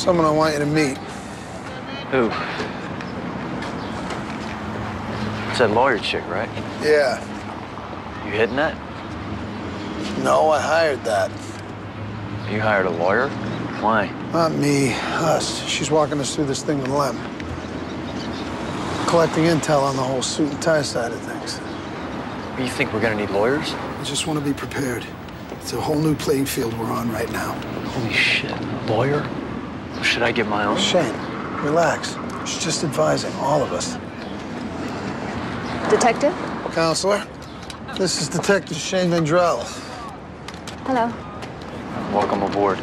Someone I want you to meet. Who? It's that lawyer chick, right? Yeah. You hitting that? No, I hired that. You hired a lawyer? Why? Not me, us. She's walking us through this thing with Lem. Collecting intel on the whole suit and tie side of things. You think we're gonna need lawyers? I just want to be prepared. It's a whole new playing field we're on right now. Holy shit, a lawyer? Should I get my own? Shane, relax. She's just advising all of us. Detective? Counselor, this is Detective Shane Vendrell. Hello. Welcome aboard.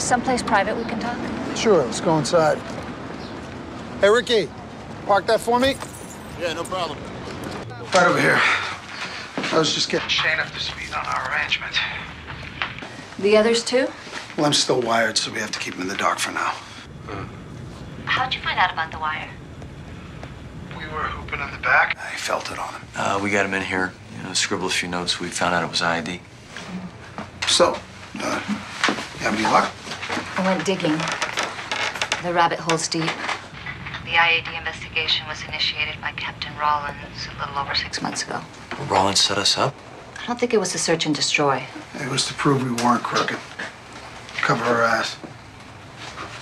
Someplace private we can talk? Sure, let's go inside. Hey, Ricky, park that for me. Yeah, no problem. Right over here. I was just getting Shane up to speed on our arrangement. The others too? Lem's still wired, so we have to keep him in the dark for now. How'd you find out about the wire? We were hooping in the back. I felt it on him. Uh, we got him in here. You know, scribbled a few notes. We found out it was ID. So, uh, you have any luck? I went digging. The rabbit hole's deep. The IAD investigation was initiated by Captain Rawlings a little over six months ago. Rawlings set us up? I don't think it was a search and destroy. It was to prove we weren't crooked. Cover her ass.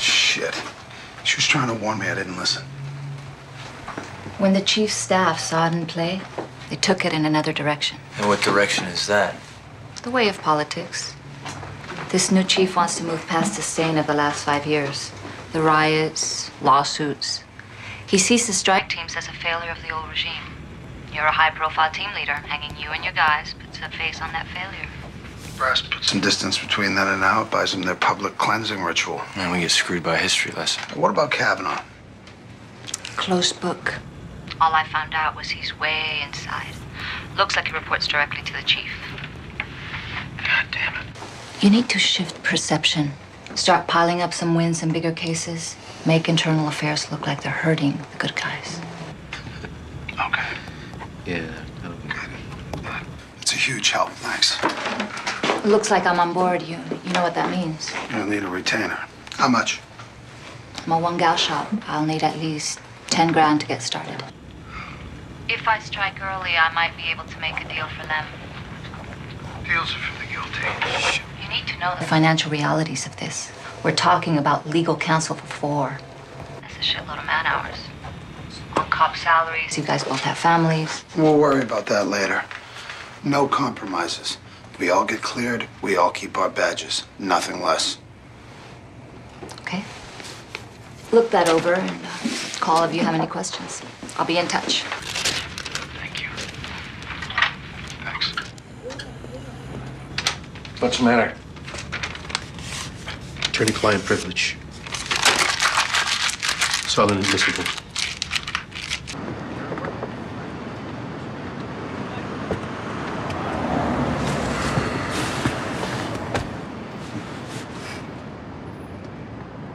Shit. She was trying to warn me. I didn't listen. When the chief's staff saw it in play, they took it in another direction. And what direction is that? The way of politics. This new chief wants to move past the stain of the last five years. The riots, lawsuits. He sees the strike teams as a failure of the old regime. You're a high profile team leader. Hanging you and your guys puts a face on that failure. Brass put some distance between then and now. It buys them their public cleansing ritual. Man, we get screwed by a history lesson. What about Kavanaugh? Closed book. All I found out was he's way inside. Looks like he reports directly to the chief. God damn it. You need to shift perception. Start piling up some wins in bigger cases. Make internal affairs look like they're hurting the good guys. Okay. Yeah. Good. It's a huge help. Thanks. Looks like I'm on board. You you know what that means. You'll need a retainer. How much? I'm a one gal shop. I'll need at least ten grand to get started. If I strike early, I might be able to make a deal for them. Deals are for the guilty. You need to know the financial realities of this. We're talking about legal counsel for four. That's a shitload of man hours. On cop salaries, you guys both have families. We'll worry about that later. No compromises. We all get cleared. We all keep our badges. Nothing less. Okay? Look that over and uh, call if you have any questions. I'll be in touch. Thank you. Thanks. What's the matter? Attorney-client privilege. It's all inadmissible.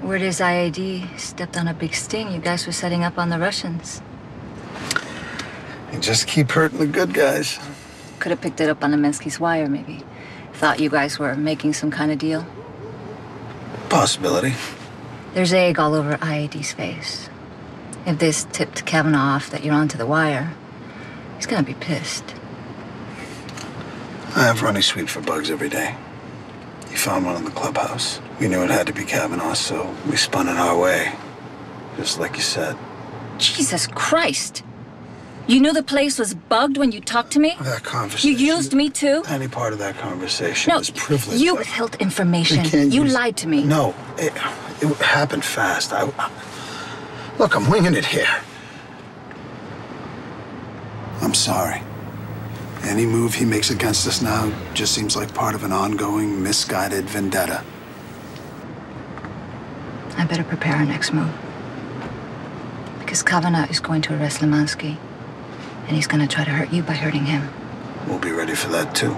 Word is IAD stepped on a big sting. You guys were setting up on the Russians. You just keep hurting the good guys. Could have picked it up on the Minsky's wire, maybe. Thought you guys were making some kind of deal. Possibility. There's egg all over IAD's face. If this tipped Kavanaugh off that you're onto the wire, he's gonna be pissed. I have running sweep for bugs every day. He found one in the clubhouse. We knew it had to be Kavanaugh, so we spun it our way. Just like you said. Jesus Christ! You knew the place was bugged when you talked to me? That conversation. You used me too? Any part of that conversation No, was privileged. you withheld information. You use- lied to me. No, it, it happened fast. I, look, I'm winging it here. I'm sorry. Any move he makes against us now just seems like part of an ongoing, misguided vendetta. I better prepare our next move. Because Kavanaugh is going to arrest Lemansky. And he's going to try to hurt you by hurting him. We'll be ready for that too.